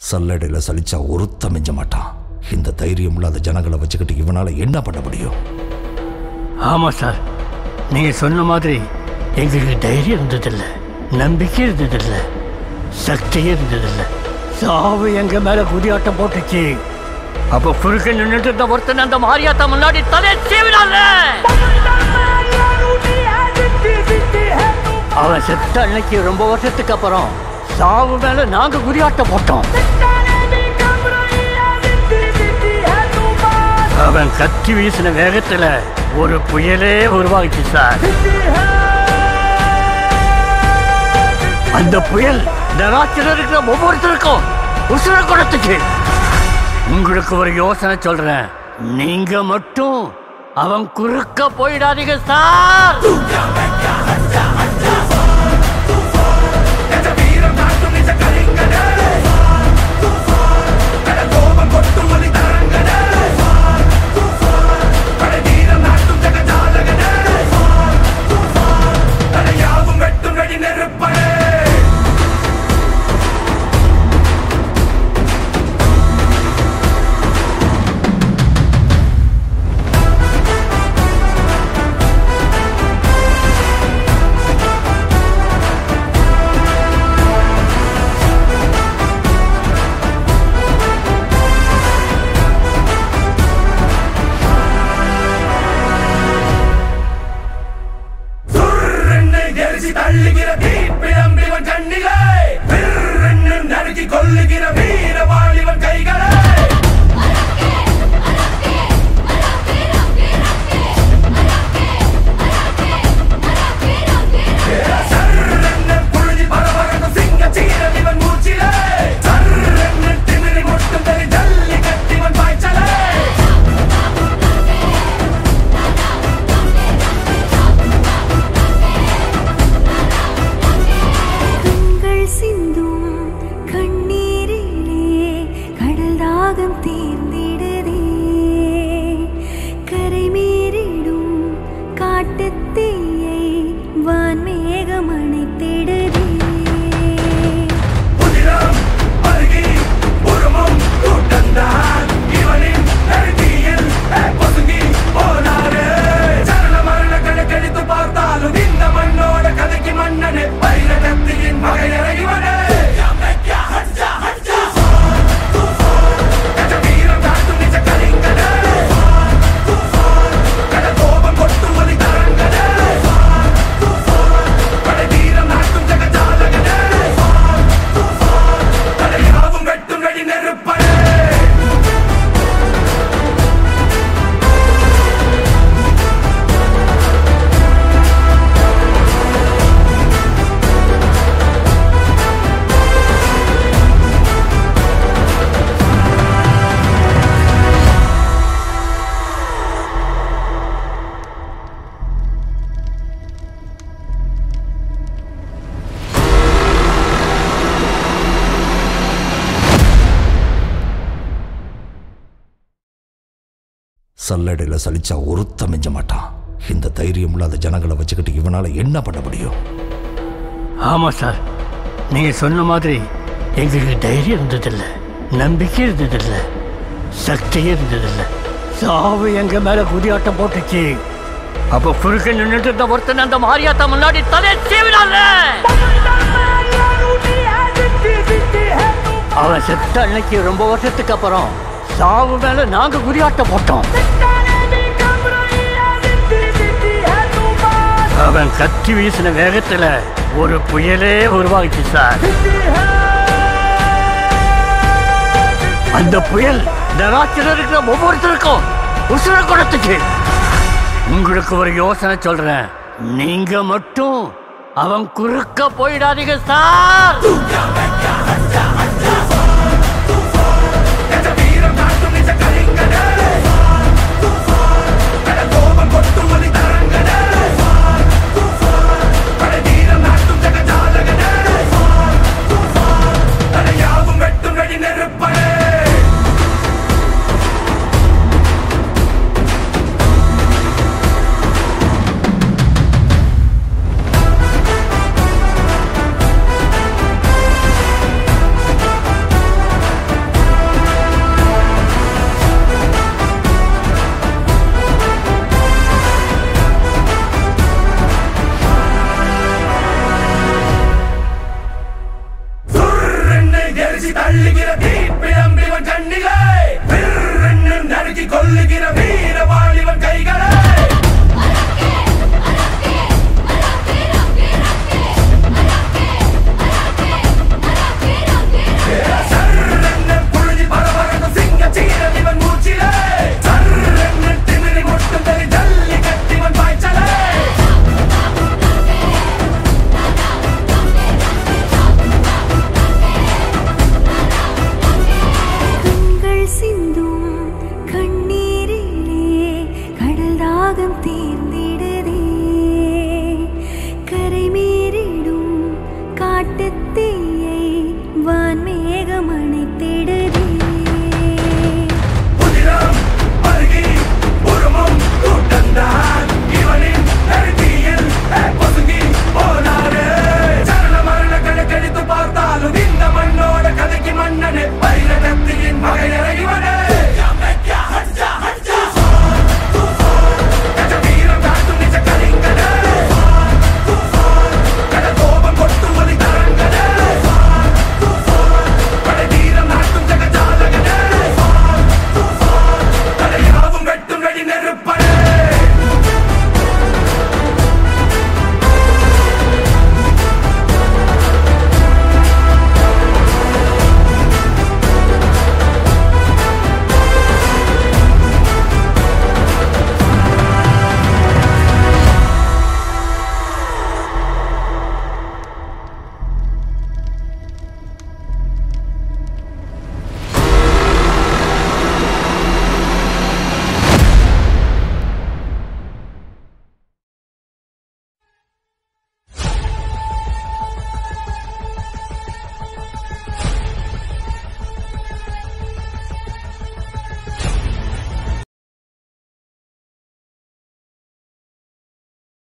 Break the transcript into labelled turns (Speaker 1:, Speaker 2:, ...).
Speaker 1: சல்லடையில் சலிச்சா ஒருத்த மிஞ்ச மாட்டான். இந்த தைரியம் இல்லாத ஜனங்களை வச்சுக்கிட்டு இவனால என்ன பண்ண முடியும்?
Speaker 2: ஆமாம் சார். நீங்கள் சொன்ன மாதிரி எங்களுக்கு தைரியம் இருந்ததில்லை நம்பிக்கை இருந்ததில்லை சக்தியே இருந்ததில்லை. சாவு எங்க மேல குதியாட்டம் போட்டுச்சு. அப்போ குறுக்க நின்றுட்டு இருந்த ஒருத்தன் அந்த மாரியாத்தா முன்னாடி தலையை சீவினால அவன் செத்த அன்னைக்கு ரொம்ப வருஷத்துக்கு அப்புறம் சாவு மேல நாங்க குறியாட்ட போட்டோம். அவன் கத்தி வீசின வேகத்துல ஒரு புயலே உருவாகிச்சு சார். அந்த புயல் நராட்சியில் இருக்கிற ஒவ்வொருத்தருக்கும் உசுர கொடுத்துச்சு. உங்களுக்கு ஒரு யோசனை சொல்றேன். நீங்க மட்டும் அவன் குறுக்க போயிடாதீங்க சார்.
Speaker 1: சல்லடையில் சலிச்சா ஒருத்த மிஞ்ச மாட்டான். இந்த தைரியம் இல்லாத ஜனங்களை வச்சுக்கிட்டு இவனால் என்ன பண்ண முடியும்?
Speaker 2: ஆமாம் சார். நீங்கள் சொன்ன மாதிரி எங்களுக்கு தைரியம் இருந்ததில்லை நம்பிக்கை இருந்ததில்லை சக்தியே இருந்ததில்லை. சாவு எங்க மேல குதியாட்டம் போட்டுச்சு. அப்ப குறுக்க நின்றுட்டு இருந்த ஒருத்தன் அந்த மாரியாத்தா முன்னாடி தலை சீவினால அவன் செத்த அன்னைக்கு ரொம்ப வருஷத்துக்கு அப்புறம் சாவு மேல நாங்க குறியாட்ட போட்டோம். அவன் கத்தி வீசின வேகத்துல ஒரு புயலே உருவாகிச்சு சார். அந்த புயல் நராட்சியில் இருக்கிற ஒவ்வொருத்தருக்கும் உசுர கொடுத்துச்சு. உங்களுக்கு ஒரு யோசனை சொல்றேன். நீங்க மட்டும் அவன் குறுக்க போயிடாதீங்க சார். por tu தீப்பிழம்பிவன் கண்ணிலே விற்றென்னு நறுக்கி கொல்லுகிற வீரவாளிவன் கைகளை